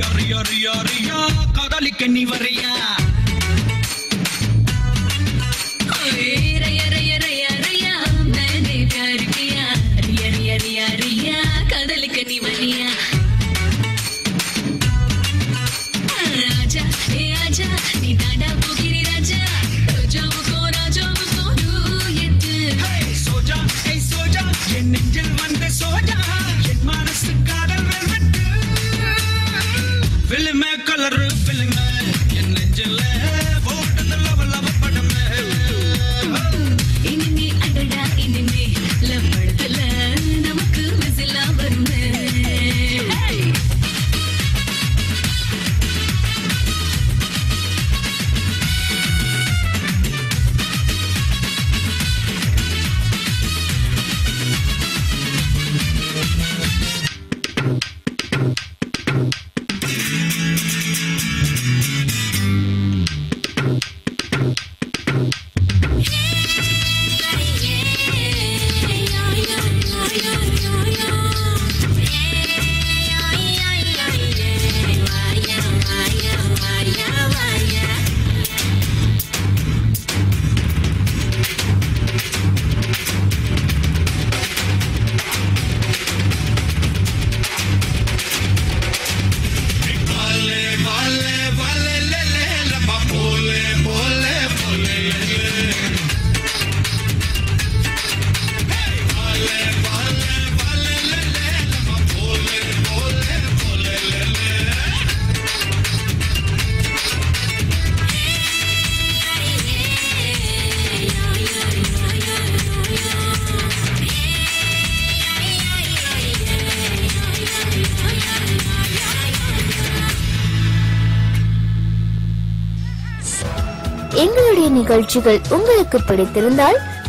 Rio Rio Rio Rio கொதலிக்க நீ வரியா ராஜா நீ கலர் பிலிமே என் நெஞ்சில் ஓடுது லவ லவ படமே இனிமே அடடா இனிமே லவ் நமக்கு விசிலா வருமே Hey! எங்களுடைய நிகழ்ச்சிகள் உங்களுக்கு பிடித்திருந்தால்